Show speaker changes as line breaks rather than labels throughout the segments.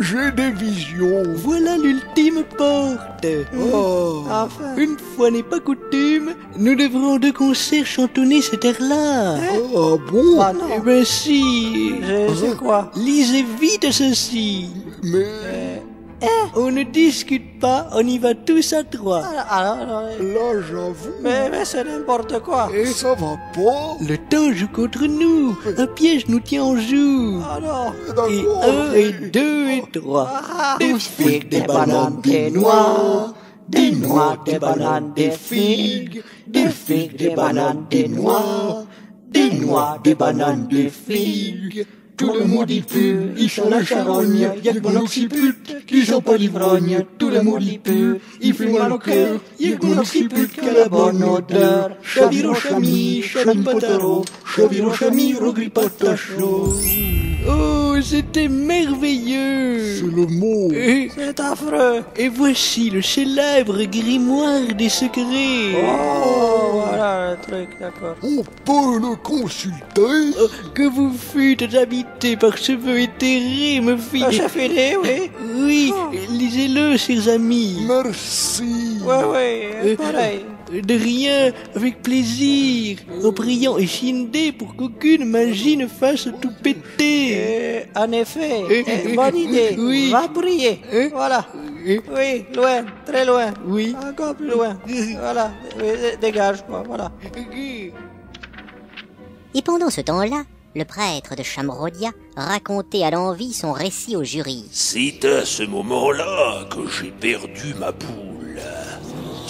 j'ai des visions.
Voilà l'ultime porte.
Oh.
Enfin.
Une fois n'est pas coutume, nous devrons de concert chantonner cet air-là.
Ah bon
Ah
Eh
non.
ben si.
C'est c'est quoi
Lisez vite ceci.
Mais
On ne discute pas, on y va tous à trois.
Alors, alors, alors,
là, j'avoue.
mais, mais c'est n'importe quoi.
Et ça va pas
Le temps joue contre nous. Un piège nous tient en joue.
Ah non.
Et un, et deux, et trois.
Ah,
Des figues, des bananes, des noix. Des noix, des bananes, des figues. Des figues, des bananes, des noix. Des noix, des bananes, des figues. Tout le monde y pue, il sent la charogne. Y'a que mon occiput qui sent pas l'ivrogne. Tout le monde y pue, il fait mal au cœur. Y'a que mon occiput qui la bonne odeur. Chaviro chami, chami pataro. Chaviro chami, rogri. Oh, c'était merveilleux.
C'est le mot.
Et,
C'est affreux.
et voici le célèbre grimoire des secrets.
Oh, voilà le truc, d'accord.
On peut le consulter
Oh, que vous fûtes habité par cheveux éthérés, me fit.
Ah, J'ai fini, oui.
Oui, lisez-le, chers amis.
Merci.
Ouais, ouais,
Euh,
pareil.
De rien, avec plaisir, en priant et Shindé pour qu'aucune magie ne fasse tout péter.
Et, en effet,
Eh,
eh,
eh,
bonne idée.
oui.
Va briller.
Eh.
Voilà.
Eh.
Oui, loin, très loin.
Oui.
Encore plus loin. Voilà. Dégage, quoi. Voilà.
Et pendant ce temps-là, le prêtre de Chamrodia racontait à l'envi son récit au jury.
C'est à ce moment-là que j'ai perdu ma boule.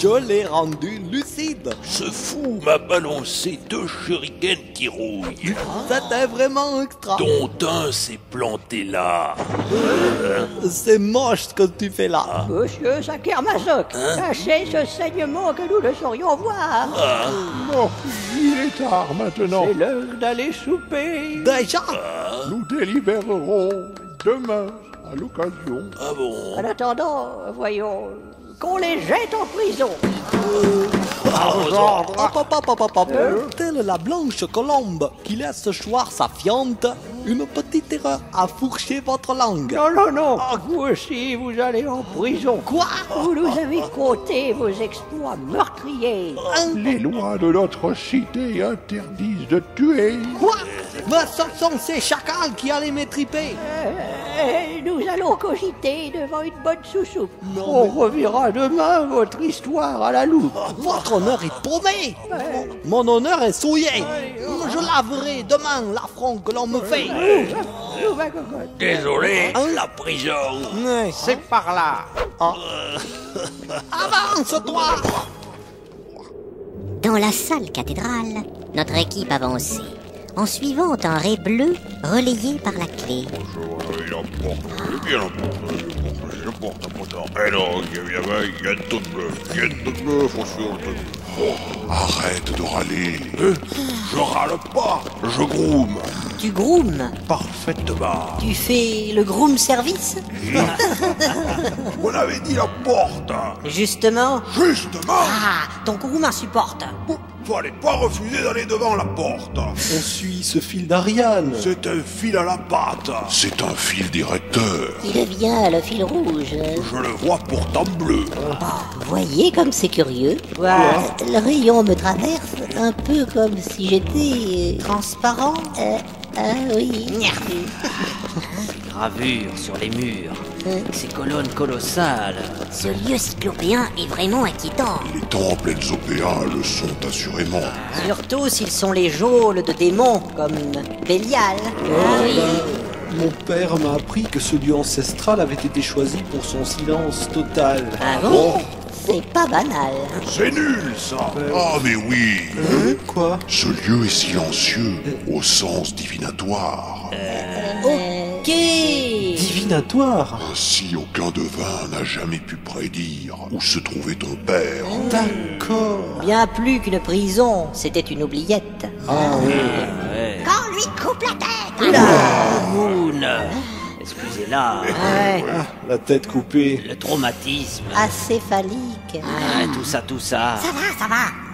Je l'ai rendu lucide.
Ce fou m'a balancé deux shurikens qui rouillent,
C'était vraiment extra.
dont un s'est planté là.
C'est moche ce que tu fais là.
Monsieur Sakermasok, cachez ce saignement que nous ne saurions voir.
Non, il est tard maintenant.
C'est l'heure d'aller souper.
Déjà
Nous délibérerons demain à l'occasion.
Ah bon
En attendant, voyons, qu'on les jette en prison.
Hop, hop, hop, hop, hop, hop. Telle la blanche colombe qui laisse choir sa fiente, une petite erreur a fourché votre langue.
Non, non, non, vous aussi, vous allez en prison.
Quoi?
Vous nous avez conté vos exploits meurtriers.
Les lois de notre cité interdisent de tuer.
Quoi? Mais ce sont ces chacals qui allaient m'étriper.
Euh, nous allons cogiter devant une bonne sous-soupe.
On reverra demain votre histoire à la loupe.
Votre honneur est paumé. Mon honneur est souillé. Je laverai demain l'affront que l'on me fait.
Désolé, la prison.
C'est par là.
Avance, toi
Dans la salle cathédrale, notre équipe avançait, en suivant un ray bleu relayé par la clé.
Arrête de râler.
Je râle pas, je groom.
Tu groomes
Parfaitement.
Tu fais le groom service
On avait dit la porte.
Justement
Justement,
Ah, ton groom insupporte
fallait pas refuser d'aller devant la porte.
On suit ce fil d'Ariane.
C'est un fil à la patte.
C'est un fil directeur.
Il devient le fil rouge.
Je le vois pourtant bleu.
Voyez comme c'est curieux. Le rayon me traverse un peu comme si j'étais... Transparent Ah oui.
Gravures sur les murs, ces colonnes colossales.
Ce lieu cyclopéen est vraiment inquiétant.
Les temples Elzopéa le sont assurément.
Surtout s'ils sont les geôles de démons, comme Bélial.
Mon père m'a appris que ce lieu ancestral avait été choisi pour son silence total.
Ah bon C'est pas banal.
C'est nul, ça.
Ah mais oui
Quoi
Ce lieu est silencieux, au sens divinatoire.
Ok
Divinatoire
Ainsi aucun devin n'a jamais pu prédire où se trouvait ton père.
D'accord
Bien plus qu'une prison, c'était une oubliette.
Ah oui
Quand lui coupe la tête
Moon Excusez-la,
Ouais,
Ah, La tête coupée.
le traumatisme.
acéphalique.
Ah, tout ça, tout ça.
Ça va, ça va.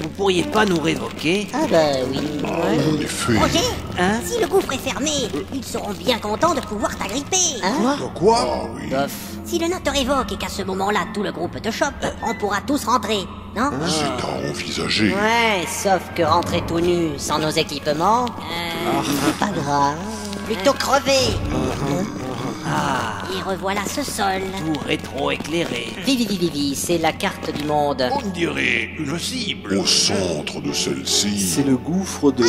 Vous pourriez pas nous révoquer
Ah bah oui.
En effet,
Roger,
Hein
si le gouffre est fermé, ils seront bien contents de pouvoir t'agripper.
Hein
Quoi
ah oui,
Bof.
Si le note te révoque et qu'à ce moment-là tout le groupe te chope, on pourra tous rentrer, non
c'est à envisager.
Ouais, sauf que rentrer tout nu sans nos équipements,
Euh,
c'est pas grave. Plutôt crever.
Et revoilà ce sol.
Tout rétro-éclairé.
Vivi, vivi, vivi, c'est la carte du monde.
On dirait une cible.
Au centre de celle-ci,
C'est le gouffre de...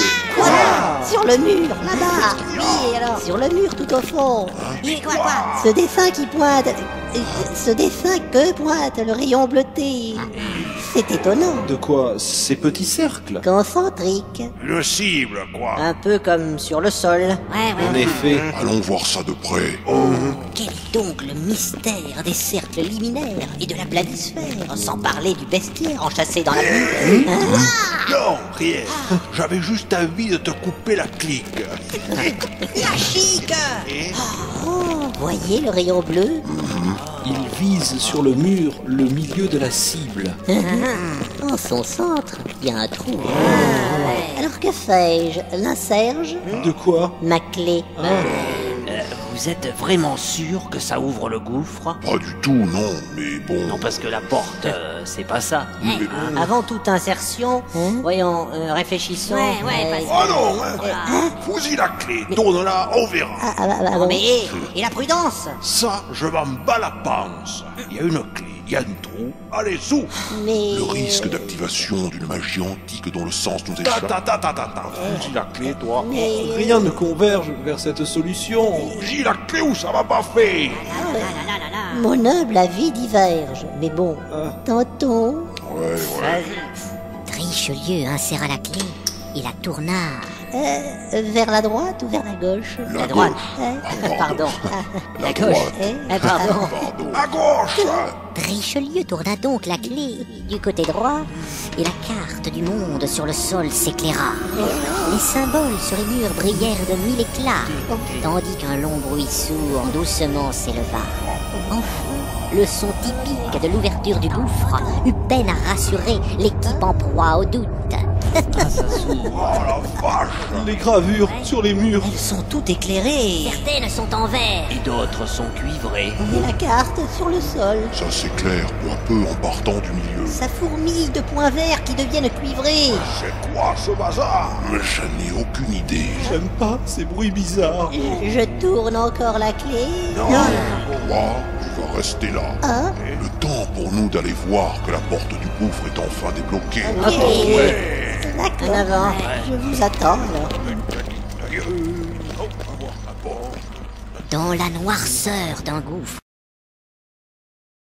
Sur le mur, là-bas. Oui, alors Sur le mur, tout au fond.
Et quoi, quoi
Ce dessin qui pointe. euh, Ce dessin que pointe le rayon bleuté. C'est étonnant.
De quoi Ces petits cercles
Concentrique.
Une cible, quoi.
Un peu comme sur le sol.
Ouais, ouais.
En effet.
allons voir ça de près.
Quel est donc le mystère des cercles liminaires et de la planisphère, sans parler du bestiaire enchâssé dans la nuit
Non, rien. J'avais juste envie de te couper la clique.
La chic
Oh, voyez le rayon bleu
vise sur le mur le milieu de la cible.
En son centre, il y a un trou. Alors que fais-je? L'inserge
De quoi?
Ma clé
vous êtes vraiment sûr que ça ouvre le gouffre
Pas du tout, non, mais bon.
Non, parce que la porte, euh, c'est pas ça.
Avant toute insertion, voyons, euh, réfléchissons.
Ouais, ouais,
Oh non, hein. Fous-y la clé, tourne-la, on verra.
ah, ah, bah, bah, bon.
mais hé, et la prudence?
Ça, je m'en bats la panse. Il y a une clé, trou. Allez, sous
Mais...
Le risque d'activation d'une magie antique dont le sens nous échappe.
ta ta ta ta ta. Fous-y la clé, toi.
Rien ne converge vers cette solution.
Fous-y la clé ou ça va pas faire?
Ah.
Mon humble avis diverge. Mais bon, tentons.
Ouais, ouais.
Richelieu inséra la clé et la tourna.
Euh, vers la droite ou vers la gauche?
La
droite.
gauche.
Euh,
Ah,
pardon.
La
La gauche.
droite.
Eh, eh, pardon.
Pardon.
À gauche
Richelieu tourna donc la clé du côté droit et la carte du monde sur le sol s'éclaira. Les symboles sur les murs brillèrent de mille éclats, tandis qu'un long bruit sourd doucement s'éleva. Enfin, le son typique de l'ouverture du gouffre eut peine à rassurer l'équipe en proie au doute.
Les gravures sur les murs.
Elles sont toutes éclairées.
Certaines sont en verre.
Et d'autres sont cuivrés.
Et la carte sur le sol.
Ça s'éclaire peu à peu en partant du milieu.
Ça fourmille de points verts qui deviennent cuivrés.
C'est quoi ce bazar?
Mais je n'ai aucune idée.
J'aime pas ces bruits bizarres.
Je, je tourne encore la clé.
Toi, tu vas rester là.
Hein?
Le temps pour nous d'aller voir que la porte du gouffre est enfin débloquée.
En avant. Je vous attends alors.
Dans la noirceur d'un gouffre,